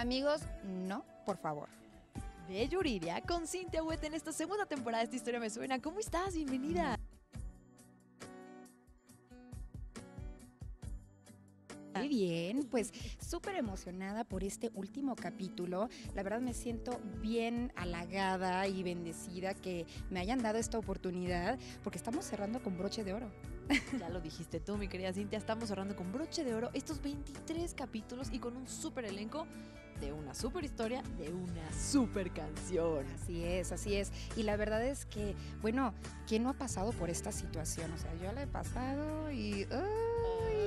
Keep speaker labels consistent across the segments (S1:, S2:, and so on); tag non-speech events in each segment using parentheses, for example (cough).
S1: Amigos, no, por favor.
S2: De Yuridia con Cintia Huete en esta segunda temporada de Esta Historia Me Suena. ¿Cómo estás? Bienvenida.
S1: Muy bien, pues súper emocionada por este último capítulo. La verdad me siento bien halagada y bendecida que me hayan dado esta oportunidad porque estamos cerrando con broche de oro.
S2: Ya lo dijiste tú, mi querida Cintia. Estamos cerrando con broche de oro estos 23 capítulos y con un súper elenco de una súper historia, de una súper canción.
S1: Así es, así es. Y la verdad es que, bueno, ¿quién no ha pasado por esta situación? O sea, yo la he pasado y...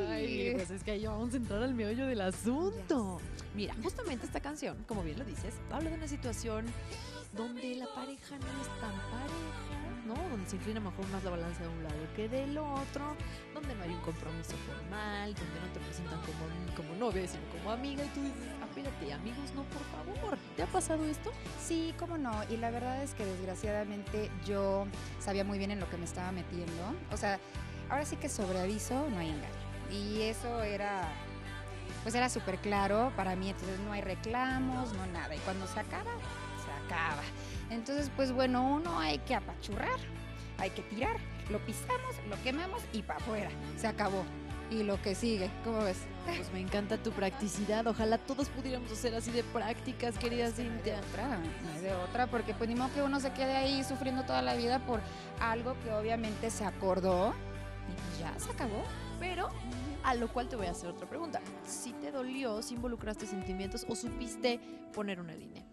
S2: Ay, pues es que ahí vamos a entrar al meollo del asunto. Mira, justamente esta canción, como bien lo dices, habla de una situación donde la pareja no es tan pareja, ¿no? Donde se inclina mejor más la balanza de un lado que del otro, donde no hay un compromiso formal, donde no te presentan como, como novia, sino como amiga, y tú dices, espérate, amigos, no, por favor. ¿Te ha pasado esto?
S1: Sí, cómo no. Y la verdad es que desgraciadamente yo sabía muy bien en lo que me estaba metiendo. O sea, ahora sí que sobre aviso no hay engaño. Y eso era, pues era súper claro para mí, entonces no hay reclamos, no nada. Y cuando se acaba, se acaba. Entonces, pues bueno, uno hay que apachurrar, hay que tirar, lo pisamos, lo quemamos y para afuera. Se acabó. Y lo que sigue, ¿cómo ves?
S2: Pues me encanta tu practicidad. Ojalá todos pudiéramos hacer así de prácticas, querida Cintia.
S1: Otra, no hay de otra, porque pues ni modo que uno se quede ahí sufriendo toda la vida por algo que obviamente se acordó y ya se acabó.
S2: Pero a lo cual te voy a hacer otra pregunta. Si te dolió, si involucraste sentimientos o supiste poner una línea.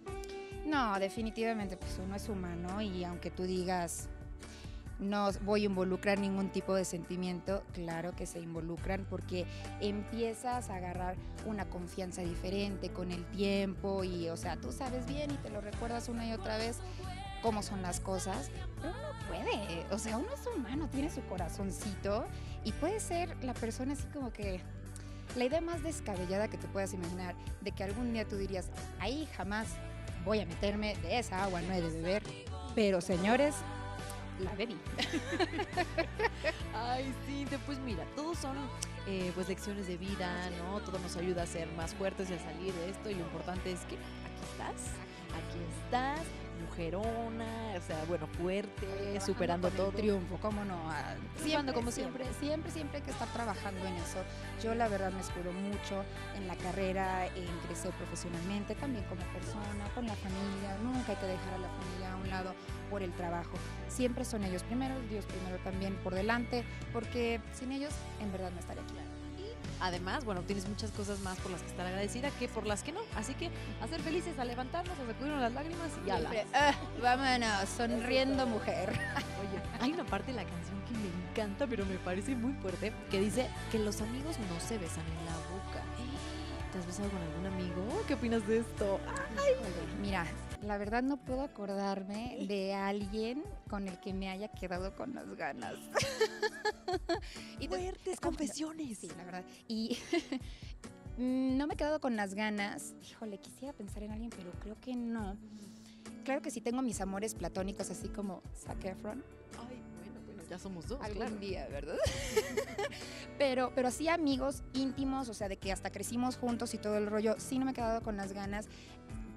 S1: No, definitivamente, pues uno es humano y aunque tú digas no voy a involucrar ningún tipo de sentimiento, claro que se involucran porque empiezas a agarrar una confianza diferente con el tiempo y, o sea, tú sabes bien y te lo recuerdas una y otra vez cómo son las cosas, pero uno puede, o sea, uno es humano, tiene su corazoncito y puede ser la persona así como que la idea más descabellada que te puedas imaginar de que algún día tú dirías, ahí jamás voy a meterme de esa agua, no he de beber, pero señores, la bebí. (laughs)
S2: Ay, sí, pues mira, todos son eh, pues lecciones de vida, ¿no? Todo nos ayuda a ser más fuertes y a salir de esto y lo importante es que aquí estás, aquí estás, mujerona, o sea, bueno, fuerte, superando todo.
S1: triunfo, cómo no. Ah,
S2: siempre, como siempre.
S1: siempre. Siempre, hay que estar trabajando en eso. Yo la verdad me escudo mucho en la carrera, en crecer profesionalmente, también como persona, con la familia. Nunca hay que dejar a la familia a un lado por el trabajo. Siempre son ellos primero, Dios primero también por delante, porque sin ellos en verdad no estaría aquí.
S2: Además, bueno, tienes muchas cosas más por las que estar agradecida que por las que no. Así que a ser felices, a levantarnos, a sacudirnos las lágrimas y ya la.
S1: Ah, vámonos, sonriendo mujer.
S2: Oye, hay una parte de la canción que me encanta, pero me parece muy fuerte, que dice que los amigos no se besan en la boca. ¿Te has besado con algún amigo? ¿Qué opinas de esto?
S1: Ay, mira, la verdad no puedo acordarme de alguien con el que me haya quedado con las ganas. (laughs)
S2: y Fuertes confesiones.
S1: Sí, la verdad. Y (laughs) no me he quedado con las ganas. Híjole, quisiera pensar en alguien, pero creo que no. Claro que sí tengo mis amores platónicos, así como Zac Efron.
S2: Ay, bueno, bueno, ya somos dos.
S1: Algún día, ¿verdad? (laughs) pero, pero así amigos íntimos, o sea, de que hasta crecimos juntos y todo el rollo, sí no me he quedado con las ganas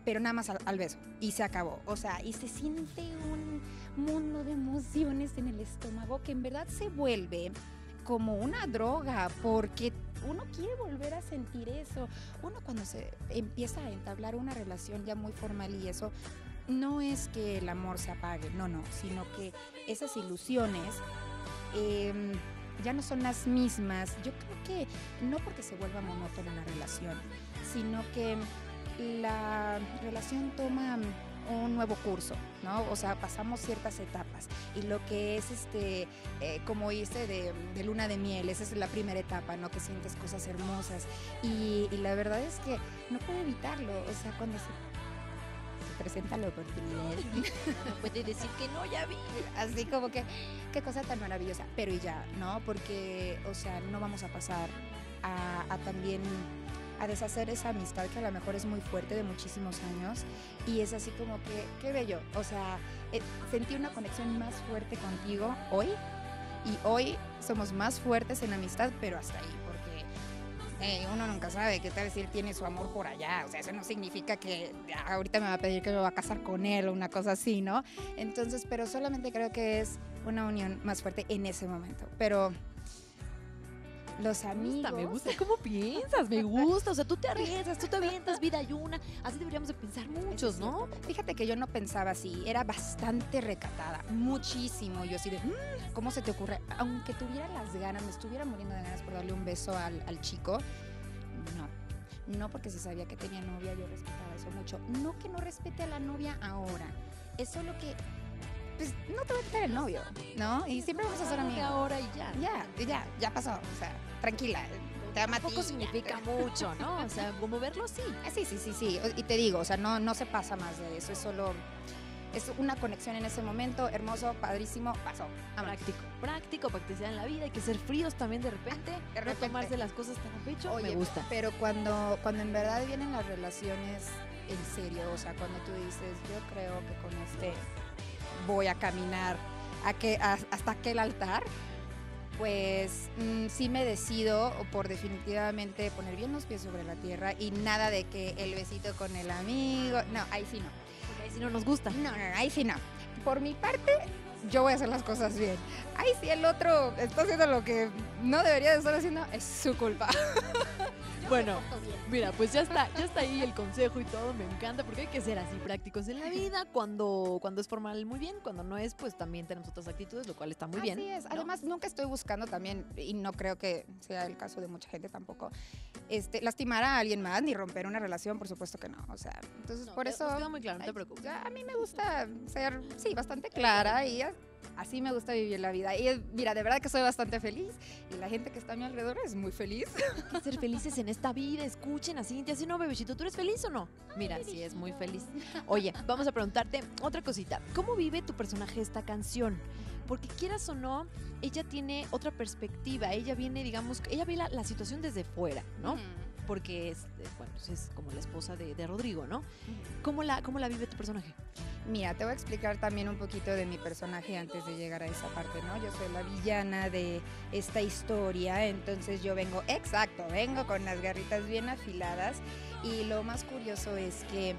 S1: pero nada más al, beso y se acabó. O sea, y se siente un mundo de emociones en el estómago que en verdad se vuelve como una droga porque uno quiere volver a sentir eso. Uno cuando se empieza a entablar una relación ya muy formal y eso, no es que el amor se apague, no, no, sino que esas ilusiones em, ya no son las mismas. Yo creo que no porque se vuelva monótona la relación, sino que la relación toma un nuevo curso, ¿no? O sea, pasamos ciertas etapas y lo que es este, eh, como hice de, luna de miel, esa es la primera etapa, ¿no? Que sientes cosas hermosas y, la verdad es que no puedo evitarlo, o sea, cuando se, presenta la oportunidad, (laughs)
S2: no puede decir que no, ya vi,
S1: así como que, qué cosa tan maravillosa, pero y ya, ¿no? Porque, o sea, no vamos a pasar a, a también a deshacer esa amistad que a lo mejor es muy fuerte de muchísimos años y es así como que, qué bello, o sea, eh, sentí una conexión más fuerte contigo hoy y hoy somos más fuertes en amistad, pero hasta ahí, porque uno nunca sabe qué tal él tiene su amor por allá. O sea, eso no significa que ah, ahorita me va a pedir que me va a casar con él o una cosa así, ¿no? Entonces, pero solamente creo que es una unión más fuerte en ese momento. Pero los amigos.
S2: Me gusta cómo piensas, me gusta. O sea, tú te arriesgas, tú te avientas vida y una. Así deberíamos de pensar muchos, ¿no?
S1: Fíjate que yo no pensaba así, era bastante recatada, muchísimo. Yo así de, mm, ¿cómo se te ocurre? Aunque tuviera las ganas, me estuviera muriendo de ganas por darle un beso al, al chico, no. No porque se sabía que tenía novia, yo respetaba eso mucho. No que no respete a la novia ahora, es solo que pues no te voy a quitar el novio, ¿no? Y siempre vamos a ser amigos.
S2: Ahora y ya.
S1: Ya, ya, ya pasó. O sea, tranquila. Te ama ti,
S2: Tampoco significa mucho, ¿no? O sea, como verlo así.
S1: Ah, Sí, sí, sí, sí. Y te digo, o sea, no, no se pasa más de eso. Es solo. Es una conexión en ese momento, hermoso, padrísimo, pasó.
S2: Práctico, práctico, practicidad en la vida. Hay que ser fríos también de repente.
S1: De
S2: No
S1: repente.
S2: tomarse las cosas tan a pecho.
S1: Oye,
S2: me gusta.
S1: Pero cuando, cuando en verdad vienen las relaciones en serio, o sea, cuando tú dices, yo creo que con este voy a caminar a que, a- hasta aquel altar, pues mm, sí me decido por definitivamente poner bien los pies sobre la tierra y nada de que el besito con el amigo, no, ahí sí no.
S2: Porque ahí sí no nos gusta.
S1: No, no, no, ahí sí no. Por mi parte, yo voy a hacer las cosas bien. Ahí sí el otro está haciendo lo que no debería de estar haciendo, es su culpa. (laughs)
S2: Bueno, mira, pues ya está, ya está ahí el consejo y todo, me encanta porque hay que ser así prácticos en la vida, cuando, cuando es formal muy bien, cuando no es, pues también tenemos otras actitudes, lo cual está muy bien.
S1: Así es.
S2: ¿no?
S1: Además, nunca estoy buscando también, y no creo que sea el caso de mucha gente tampoco, este, lastimar a alguien más ni romper una relación, por supuesto que no. O sea, entonces
S2: No,
S1: por
S2: te-
S1: eso.
S2: nos queda muy claro, no te preocupes.
S1: A mí me gusta ser, sí, bastante clara y así me gusta vivir la vida. Y mira, de verdad que soy bastante feliz y la gente que está a mi alrededor es muy feliz.
S2: Hay que ser felices en esta vida, escuchen a Cintia, si no, bebecito, ¿tú eres feliz o no? Mira, sí, es muy feliz. Oye, vamos a preguntarte otra cosita, ¿cómo vive tu personaje esta canción? Porque quieras o no, ella tiene otra perspectiva, ella viene, digamos, ella ve la, la situación desde fuera, ¿no? Porque es, eh, bueno, pues es como la esposa de, de Rodrigo, ¿no? ¿Cómo la, ¿Cómo la vive tu personaje?
S1: Mira, te voy a explicar también un poquito de mi personaje antes de llegar a esa parte, ¿no? Yo soy la villana de esta historia, entonces yo vengo, exacto, vengo con las garritas bien afiladas y lo más curioso es que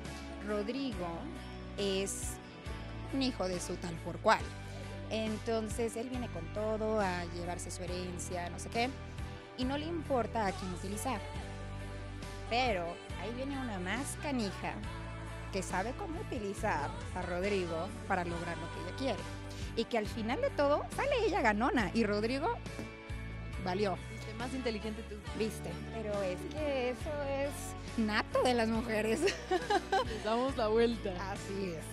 S1: Rodrigo es un hijo de su tal por cual. Entonces él viene con todo a llevarse su herencia, no sé qué, y no le importa a quién utilizar. Pero ahí viene una más canija que sabe cómo utilizar a Rodrigo para lograr lo que ella quiere. Y que al final de todo sale ella ganona y Rodrigo valió,
S2: Viste, Más inteligente tú.
S1: viste. Pero es que eso es nato de las mujeres. (laughs)
S2: Les damos la vuelta.
S1: Así es.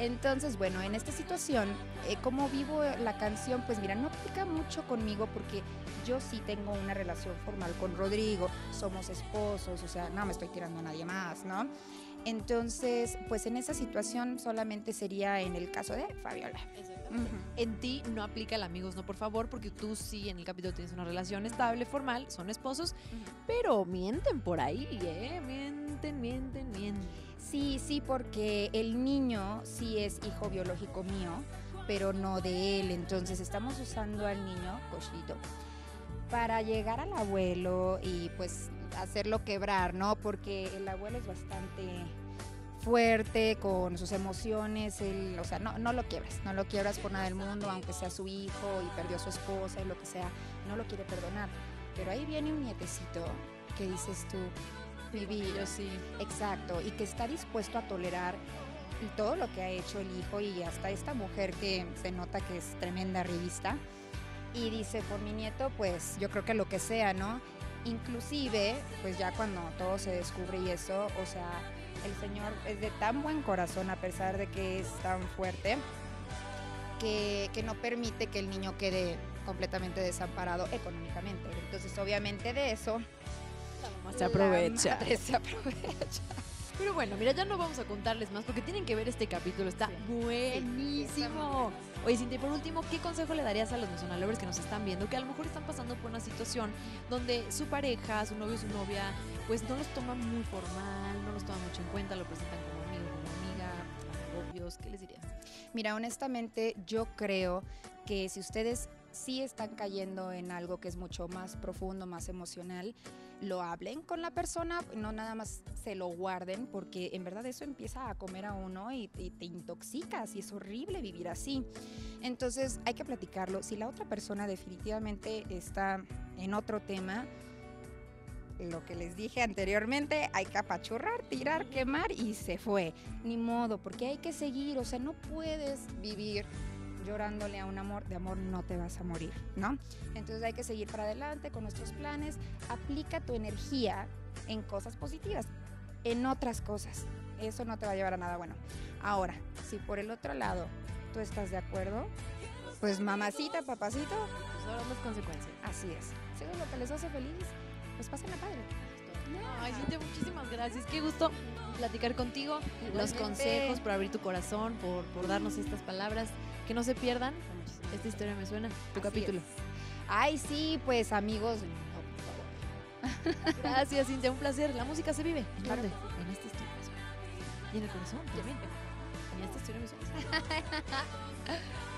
S1: Entonces, bueno, en esta situación, eh, ¿cómo vivo la canción? Pues mira, no aplica mucho conmigo porque yo sí tengo una relación formal con Rodrigo, somos esposos, o sea, no me estoy tirando a nadie más, ¿no? Entonces, pues en esa situación solamente sería en el caso de Fabiola. Ujú.
S2: En ti no aplica el amigos, no por favor, porque tú sí en el capítulo tienes una relación estable, formal, son esposos, pero mienten por ahí, ¿eh? Mienten, mienten, mienten.
S1: Sí, sí, porque el niño sí es hijo biológico mío, pero no de él. Entonces estamos usando al niño, cochito, para llegar al abuelo y pues hacerlo quebrar, ¿no? Porque el abuelo es bastante fuerte con sus emociones, él, o sea, no, no lo quiebras, no lo quiebras por nada del mundo, aunque sea su hijo y perdió a su esposa y lo que sea, no lo quiere perdonar. Pero ahí viene un nietecito que dices tú,
S2: Yo sí.
S1: Exacto, y que está dispuesto a tolerar todo lo que ha hecho el hijo y hasta esta mujer que se nota que es tremenda revista. Y dice, por mi nieto, pues yo creo que lo que sea, ¿no? Inclusive, pues ya cuando todo se descubre y eso, o sea, el Señor es de tan buen corazón a pesar de que es tan fuerte, que, que no permite que el niño quede completamente desamparado económicamente. Entonces, obviamente de eso
S2: Se aprovecha.
S1: se aprovecha.
S2: Pero bueno, mira, ya no vamos a contarles más porque tienen que ver este capítulo, está
S1: Sí.
S2: buenísimo. Oye, Cintia, por último, ¿qué consejo le darías a los National Lovers que nos están viendo, que a lo mejor están pasando por una situación donde su pareja, su novio, su novia, pues no los toma muy formal, no los toma mucho en cuenta, lo presentan como amigo, como amiga, como novios? ¿Qué les dirías?
S1: Mira, honestamente, yo creo que si ustedes si están cayendo en algo que es mucho más profundo, más emocional, lo hablen con la persona, no nada más se lo guarden, porque en verdad eso empieza a comer a uno y, te intoxicas y es horrible vivir así. Entonces hay que platicarlo. Si la otra persona definitivamente está en otro tema, lo que les dije anteriormente, hay que apachurrar, tirar, quemar y se fue. Ni modo, porque hay que seguir, o sea, no puedes vivir llorándole a un amor, de amor no te vas a morir, ¿no? Entonces hay que seguir para adelante con nuestros planes, aplica tu energía en cosas positivas, en otras cosas. Eso no te va a llevar a nada bueno. Ahora, si por el otro lado tú estás de acuerdo, pues mamacita, papacito,
S2: Pues ahora las consecuencias.
S1: así es. Si es lo que les hace feliz, pues pasen la padre.
S2: Ay, Cintia, muchísimas gracias. Qué gusto platicar contigo. Los
S1: Igualmente.
S2: consejos, por abrir tu corazón, por, por darnos estas palabras. Que no se pierdan. Esta historia me suena. Tu
S1: Así
S2: capítulo.
S1: es. Ay, sí, pues amigos, no, por favor. (laughs)
S2: Gracias, Cintia. Un placer. La música se vive.
S1: Claro
S2: ¿Dónde? En esta historia me suena. Y en el corazón también. En esta historia me suena. (laughs)